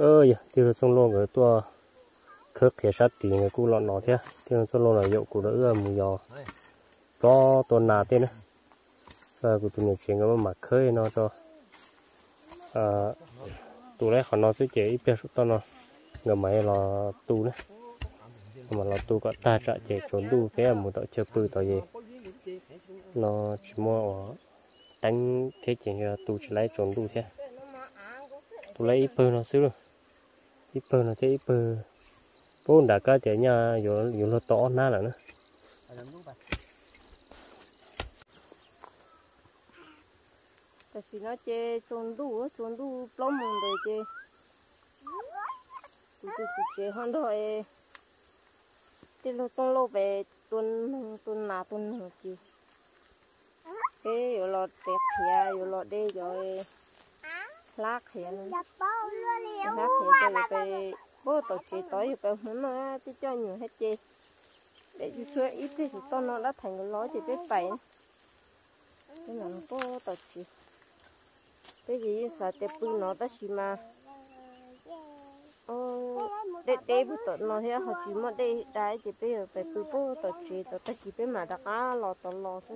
ơi, thì xong luôn người tua khớp khía sát tỉ người cu lọn nó thế. Thì xong luôn là hiệu của đỡ mù giò. Có tuần nào tên nữa và ờ, của tụi nhiều chuyển cái mà khơi nó cho. À tụi lấy họ nó sẽ chế ít biết tao nó. Người máy là tu đấy. Mà là tu có ta trả chế trốn tu cái là một đội chơi bự tao gì. Nó chỉ mua ở đánh thế chỉ là tu chỉ lấy trốn tu thế. Tu lấy ít bự nó xíu rồi ít bự nó thế ít bự bố đã có thể nhà dù dù nó to na là nữa tại vì nó chơi trốn đu trốn đu plom mông đời chơi tụi tụi chơi hoàn thôi thì lúc trong lâu về tuần tuần nào tuần nào chứ cái rồi lọt đẹp thìa rồi lọt đây rồi lát thìa nữa lát thìa rồi về bố tổ chơi tối rồi về muốn nó chứ cho nhiều hết chơi để chứ xưa ít thì to nó đã thành cái ló thì biết bảy cái nào có tổ chơi cái gì sợ tép bự nó ta chỉ mà. Ờ để để bự tọt nó thế họ chỉ mà để đái chỉ bây giờ phải bự bự tọt chỉ tọt ta chỉ biết mà đặt á lò tọt lò thế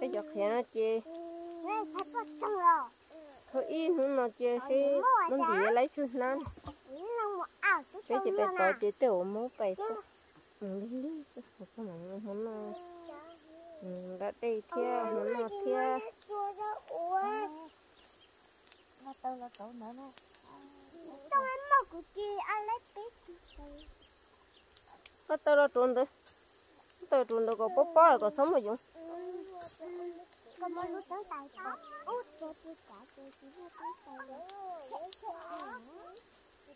cái giọt hè nó chê. Thôi y hơn nó chê khi nó gì lấy chút nan cái chị phải tỏ chị tiểu mũ bày sao ừ có mà hôm nó ừ. Đã đây thia nó thia có tao đó trốn đấy tao trốn được có bóp bóp có sống mà dùng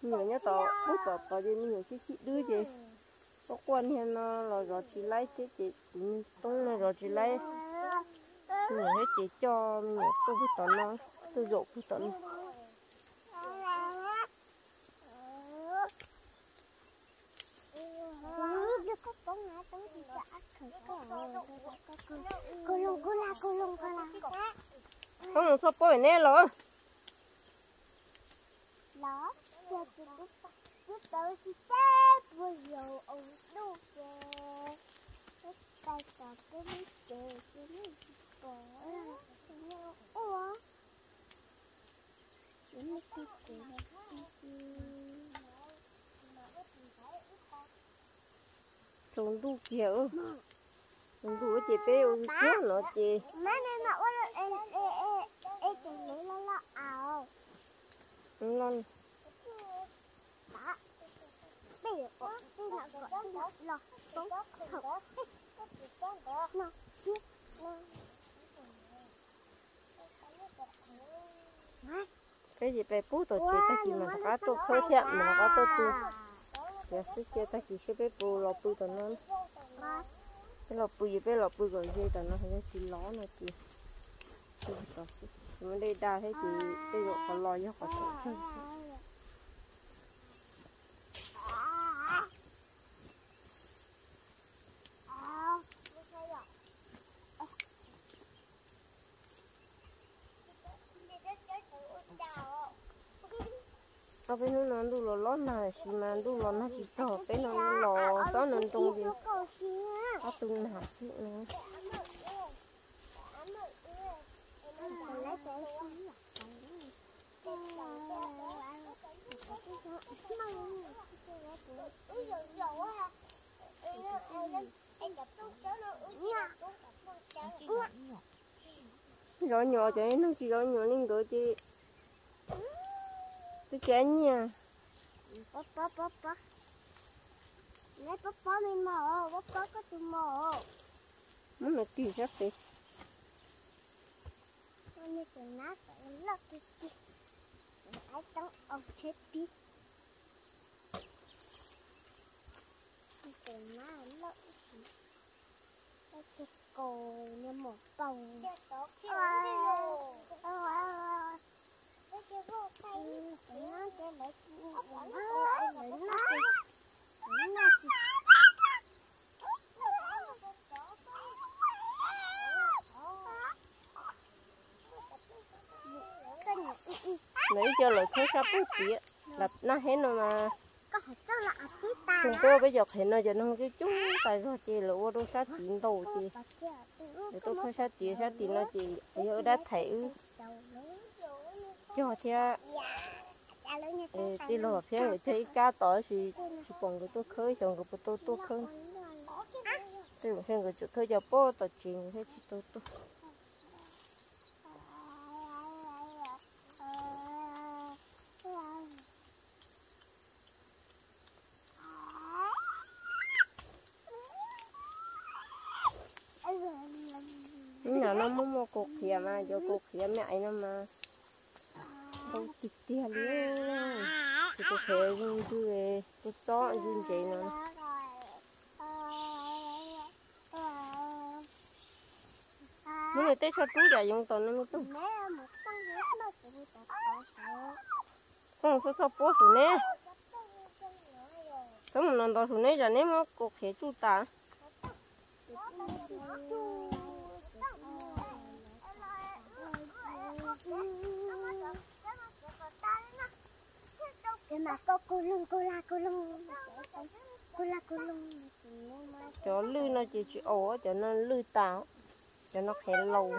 nhiều nhá tao bút tao tao gì nhiều cái chị đưa gì có quan hệ nó là rồi chị lấy thế chị tung này rồi chị lấy. Nhiều hết chị cho nhiều tôi bút tao nó tôi dụ bút tận không được sao bôi nè rồi Đó, giờ chị biết tới chết vừa ông đâu kìa. Tay cái cái. Ủa? Trốn đu kiểu trốn đu chị bé ôi chết nó chị Má này mà ôi ê ê ê ê cái lấy là là ảo. ngon Đó. Bây giờ có cái là gọi là lọ sống thật. Nó nó cái gì bé bú tổ chị ta chỉ mà có tổ khơi thiện mà có tổ tu giờ sức kia ta chỉ sẽ bé bú lọ bú tổ nó cái lọ bú gì bé lọ bú gọi dây tổ nó hay chỉ ló nó chị mà đây đa thế chỉ cái gọi có lò nhóc có thể ở bên nó nó đu lò mà đu lò nó chỉ cho cái nó lò đó nên tung gì nó tung hạt chứ nữa rồi nhỏ cho nó chỉ rồi nhỏ lên rồi chị. Tôi chén nha. Bắp. Lấy bắp bắp đi mò, bắp có tụi mò. muốn là kỳ chắc đi Nó như cái nát cái lắc cái cái. Ai tăng ông chết đi. Cái nát lắc cái. Cái cổ như một bông. Ôi, ôi, ôi. Cho lời khơi sắp bút tía là nó hết nó mà là chúng tôi bây giờ hiện nó giờ nó cái chúng tại sao chị lúa đâu sát chín đầu chị. Để tôi khơi sát tía sát tía nó chị giờ đã thấy. Cho theo tí lúa phía người thấy cá tỏi thì chỉ còn cái tôi khơi chồng cái tôi tôi khơi. tôi cũng xem cái chỗ khơi giờ bố chín thế chỉ tôi tôi nhà nó cục khía mà giờ cục khía mẹ nó mà không chích tia liền thì cục khía dùng chứ về cục to dùng chị nó nhưng mà tới sao chú dài dùng tao nó mới tung không có sao bố xuống nè không mà nó tao xuống nè giờ nếu mà cục khía chú ta Thank you có cô lưng cô la cô lưng cô la cô lưng cho lư nó chỉ chỉ ổ cho nó lư tao cho nó khé lâu.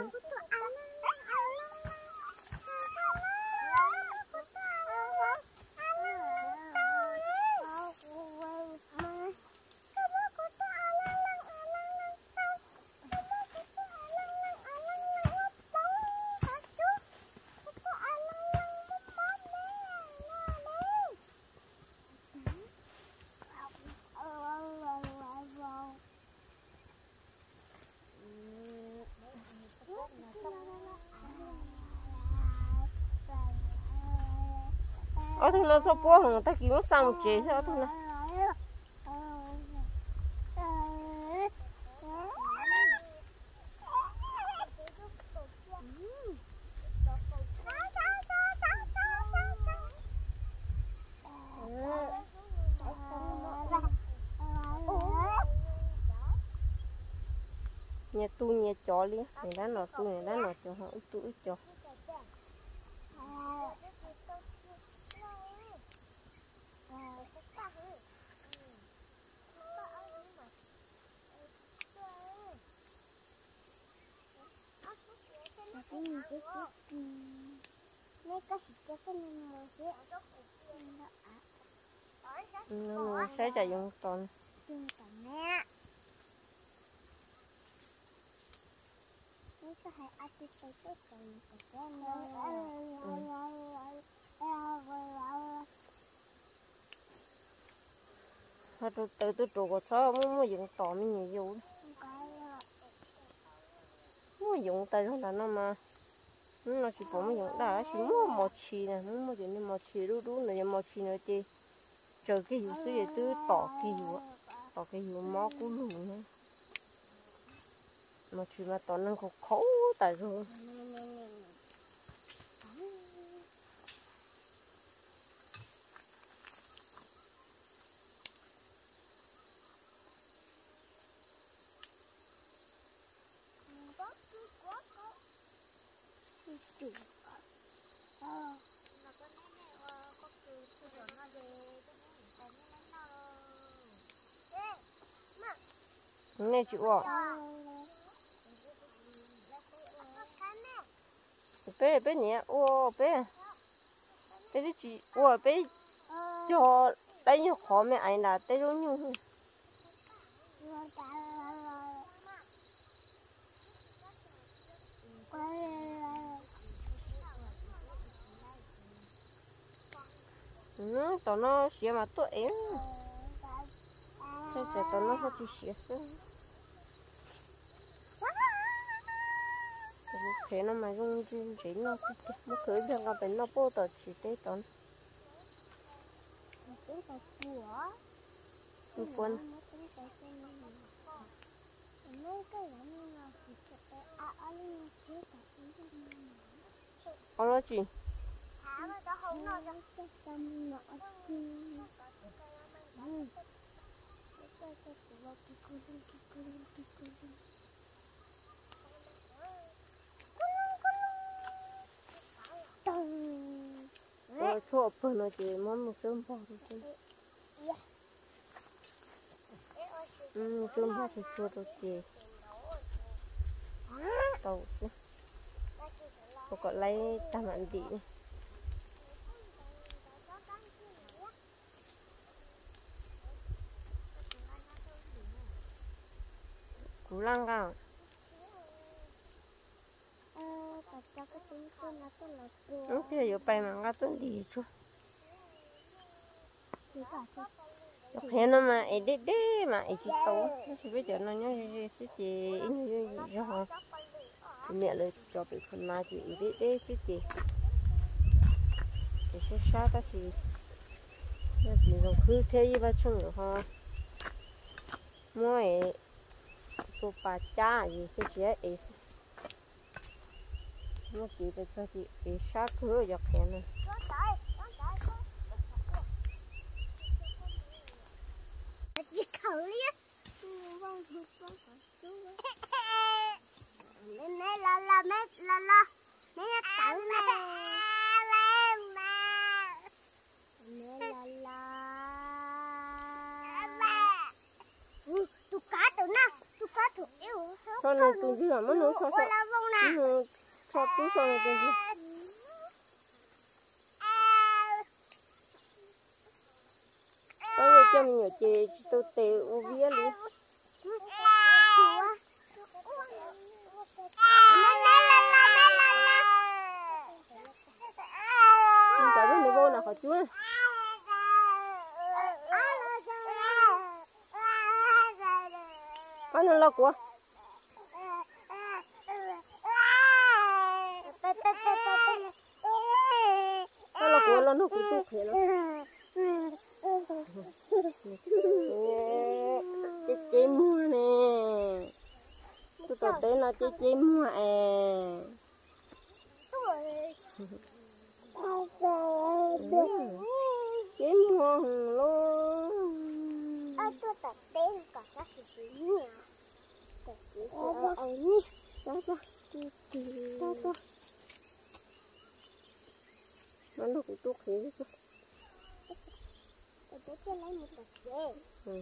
Ở thằng nó sao bố hồng ta kiếm sang chế sao thằng nó nhà tu nhà chó người đã nọ tu đã nọ chó họ tu ít nó sẽ chạy dùng toàn họ từ từ từ trụ của sao muốn mua dùng tỏ mới nhiều vô mua dùng tay thôi là nó mà nó chỉ bỏ mua dùng đã chỉ mua một chi nè nó mua dùng một chi đu đu này một chi nữa chứ chờ cái hiệu số để tôi tỏ cái hiệu tỏ cái hiệu mó cú lù nữa mà chỉ mà tỏ năng khó khó tại rồi nè chị ạ bé bé nhẹ ô bé bé đi chị. Ô bé cho đây như khó mẹ anh là đây luôn như nó tao nó xía mà tôi em. Thế giờ tao nó học chỉ xía thế nó mà dùng dùng chỉ nó nó cưới được cái bên nó bố tờ chỉ tế tón một con ở đó chị Rồi chỗ bờ nó chỉ món một sớm bò thôi chứ. Ừ, sớm bò thì Cô có lấy tam ăn đi. Cú lăng cao. Nó kia yo bay mà ngắt tuần đi chứ. ok nó mà ấy đi đế mà ấy chỉ tấu. Nó chỉ biết giờ nó nhớ gì chứ chị như như gì cho Thì mẹ lời cho bị con mà chỉ ấy đi đế sẽ chỉ. Thì sẽ sát ta chị. Nó chỉ dùng khứ thế gì vào chung nữa hả? Mua ấy. Số bà cha gì chứ chị ấy nó chỉ để cho chị cái sát cửa dọc hẹn này Chị khẩu liếc Mẹ la la mẹ la la Mẹ tặng mẹ Mẹ la la Tu cá tu na Tu cá tu yêu cho nó tụi gì mà nó cho Ôi cho la vông nè Ừ, cho tú cho nó tụi mình ở chị tôi tê u vía luôn mình cả cái này vô là khỏi chúa có nên lo của có lo của lo nó cũng tốt thế nó chị chị mua nè tôi tôi tên là chị chị mua à. Chị mua luôn. Đó đó đó đó nó nó cũng tốt thế chứ Ừ.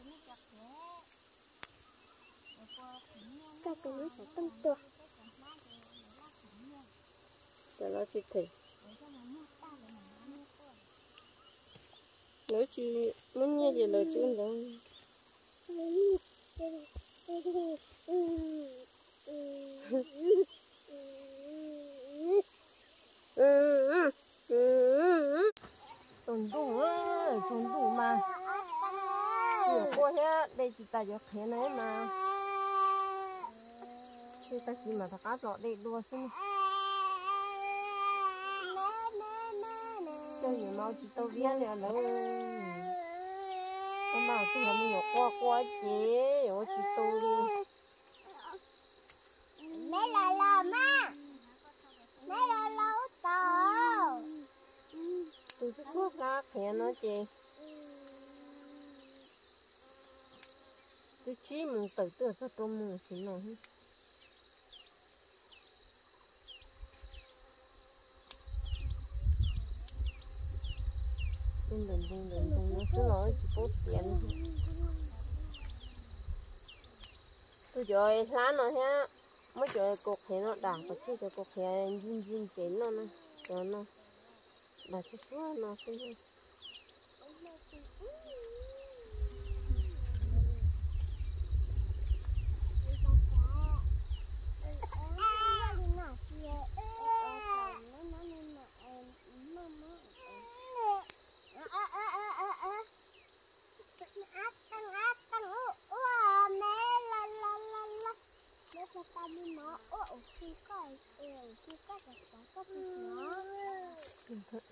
nó sẽ tăng để nó chỉ thể nếu chị muốn nghe gì lời chứ đâu tồn đủ ơi tồn đủ mà. Nhiều qua hết, đây chỉ ta cho thế này mà đây ta chỉ mà cá lọ đây đua xin cho nhiều mau chỉ tao viên nữa nữa ông bảo tôi là mình qua qua chế rồi chỉ tao đi. Mẹ là lò ma. Mẹ là lò tàu. Tôi cứ thuốc lá khẽ nó chị tôi chỉ mình tự tự cho tôi mình xin nó đừng đừng đừng đừng đừng nó cứ nói chỉ có tiền tôi chơi lá nó ha mới chơi cột hè nó đảng và chứ chơi cột hè dinh dinh chén nó nè. Cho nó. Bà chút xíu nó xin Hãy subscribe cho kênh Ghiền Mì Gõ Để không bỏ lỡ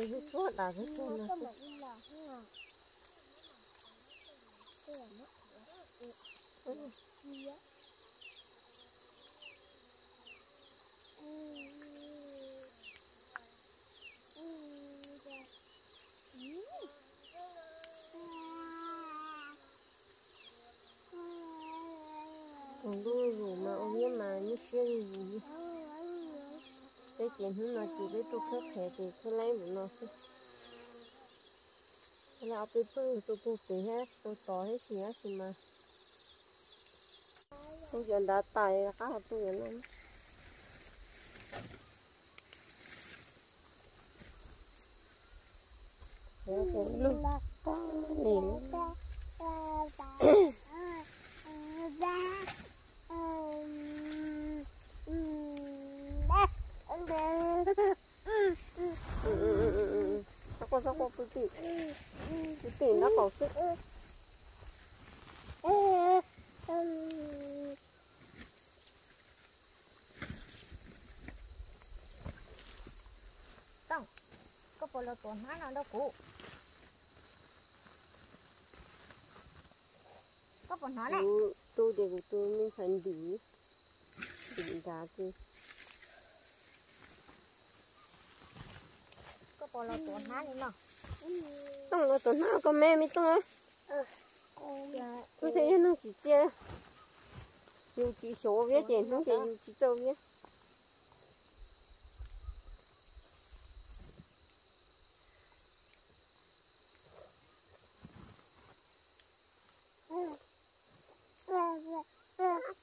cái hút thuốc là cái thuốc là nó Ừ. kia. Ừ. Mà ông biết mà nó xuyên gì cái chuyện hướng nó chỉ biết tôi khớp hệ thì tôi lấy của nó chứ Thế là tôi bự tôi bự bự hết tôi tỏ hết gì hết thì mà tôi giờ đã tài là cá tôi giờ nó Thế thì lúc liền ừ ừ ừ ừ ừ sao qua sao qua bự bự bự bự nó còn sức có phải là tuần há nào đâu cụ? Có phải nói này. Ừ, tôi để tôi mình thành đỉ đỉ đá chứ. Có phải là há này mà không có tuần nào có mẹ mi tôi tôi thấy nó chỉ chơi nhiều chỉ số viết gì nó thì nhiều chỉ châu viết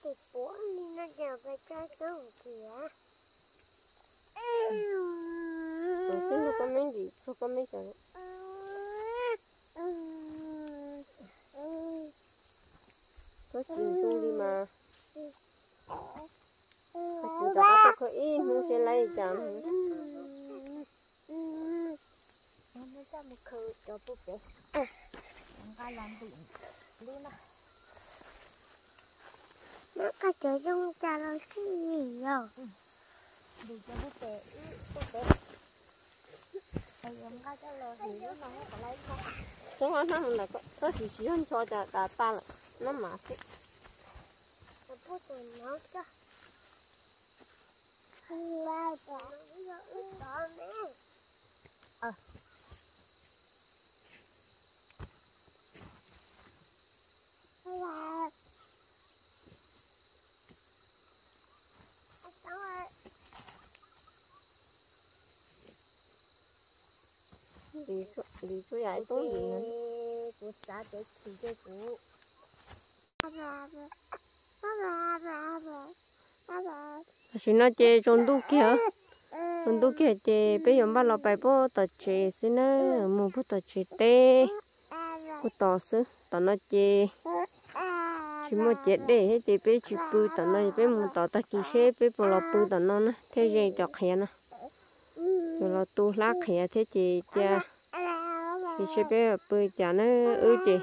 thì bố đi nó giờ phải chơi đâu kìa rồi chứ nó có mấy gì không có mấy cái có chuyện tu đi mà có chuyện đó tôi có ý muốn sẽ lấy chẳng nó cho một khử cho bố bé cái làm gì đi mà nó có chơi trong trà nó xin gì rồi đi cho bố bé bố bé chúng con nó nó là có có gì chỉ hơn cho cả cả ta là nó mà sẽ ờ Ba Xong rồi đi đi tôi để cho Ba ba ba ba ba ba ba ba nó chơi trong đu kia trong đu kia chơi bây giờ bắt lọ bài bố tờ chơi xin nữa mua bố tờ chơi tê bố tỏ sư tỏ nó chơi chỉ mua chết để hết thì bây chỉ bự tờ nó bây mua tỏ ta kỳ xe bây bỏ lọ bự tờ nó nè thế gì cho khỏe nè rồi lọ tu lá hè thế chơi cha. Thì sẽ bây bự chả nó ư chơi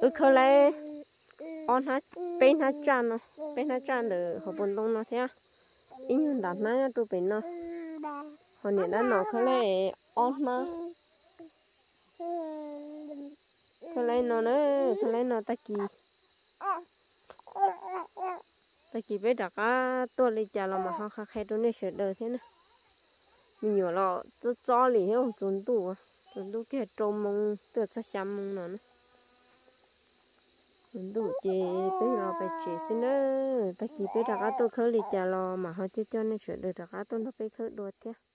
ư khơi lại on hát bên hát chan nó bên hát chan được họ bồn đông nó thế à in hơn đặt nó tụ bên nó. họ nhận đã nó. Khơi lại on mà khơi lại nó nữa khơi lại nó ta kỳ ะกี่ไปดักตัวลิจ้าเรามาเขาคาะครตัวนี้เฉยเดินเท่านะมีอยู่เราจะจ้อลีเหรอจนตัวจนตัวแค่จมมงเตือนจะช้ำมงนั่นจนตัวเจ๊ไปเราไปเจ๊สินะตะกี้ไปดักตัวเขาลิจ้าเรามาเขาจะจ้เนี่ยเฉยเดินดักตัวเราไปเขาโดดเท่ะ